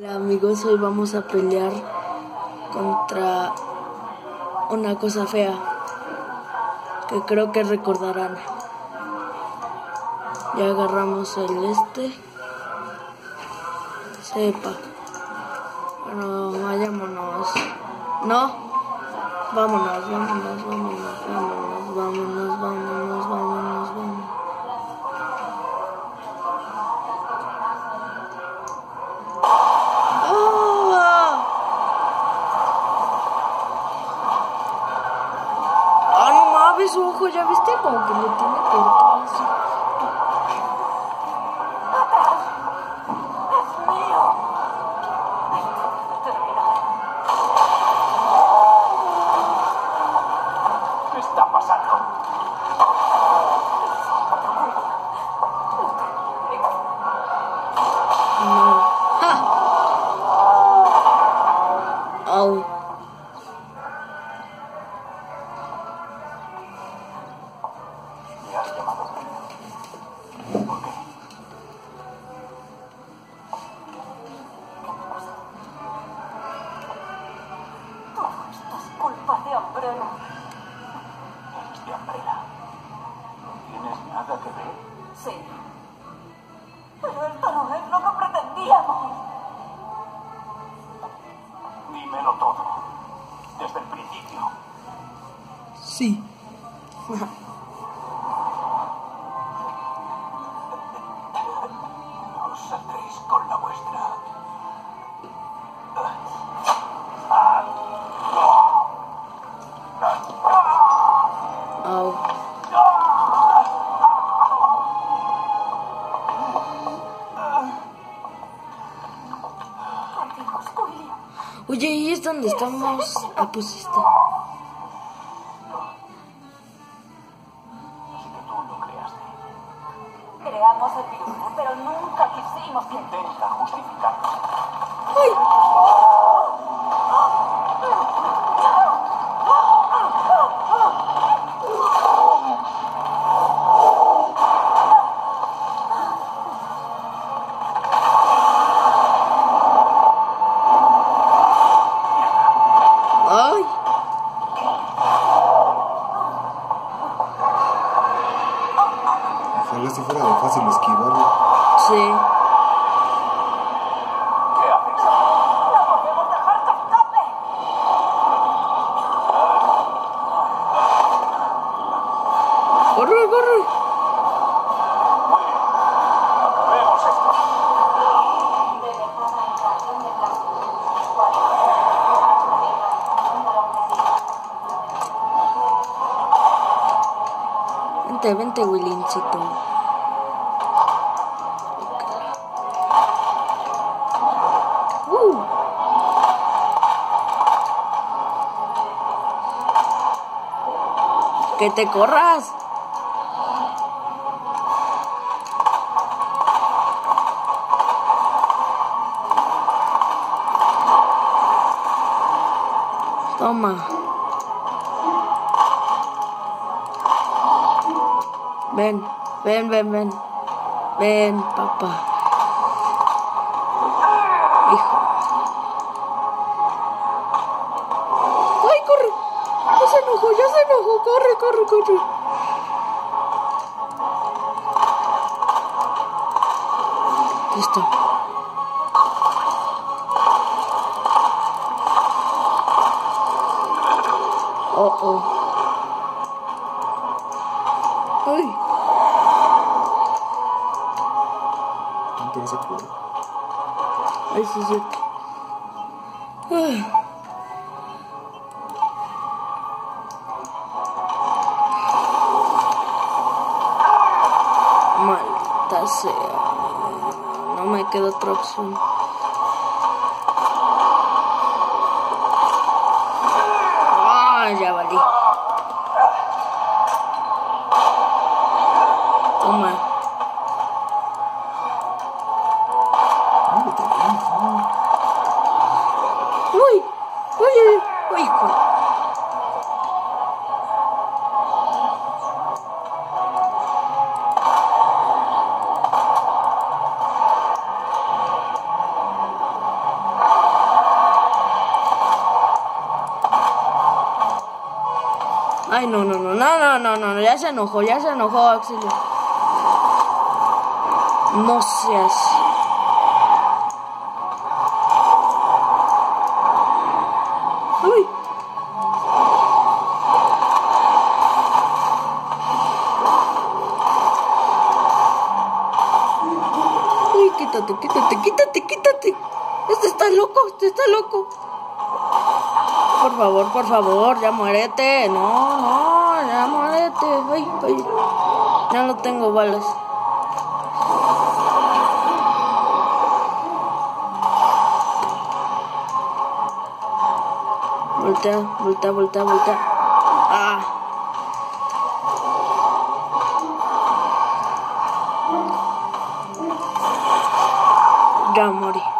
Hola amigos, hoy vamos a pelear contra una cosa fea que creo que recordarán. Ya agarramos el este. Sepa. Bueno, vayámonos. No. Vámonos, vámonos, vámonos, vámonos, vámonos, vámonos, su ojo! ¿Ya viste? Como que lo tiene cortado así. Umbrella. Eres de Umbrella. ¿No tienes nada que ver? Sí. Pero esto no es lo que pretendíamos. Dímelo todo. Desde el principio. Sí. es donde estamos? Ah, pues está. Así que tú lo creaste. Creamos el virus, pero nunca quisimos que... Intenta justificarlo. ¡Ay! ¡Ay! Ojalá si fuera de fácil esquivarlo. Sí. ¿Qué haces? ¡No podemos dejar que escape! ¡Corre, corre! Vente, vente, Williamcito. Uh. Que te corras. Toma. Ven, ven, ven, ven. Ven, papá. Hijo. ¡Ay, corre! Ya se enojó, ya se enojó. Corre, corre, corre. Listo. Oh, oh. Ay. ¿No te vas a curar? Ay, sí, sí. Ay. Maldita sea. No me queda otra opción. Ah, ya valí. uy. Ay, no, no, no, no, no, no, no, ya se enojó, ya se enojó, Axel. No seas... Uy. Uy, quítate, quítate, quítate, quítate. Este está loco, este está loco. Por favor, por favor, ya muérete. No, no, ya muérete. Ay, ay. Ya no tengo balas. Voltea, voltea, voltea, voltea. Ah. Ya morí.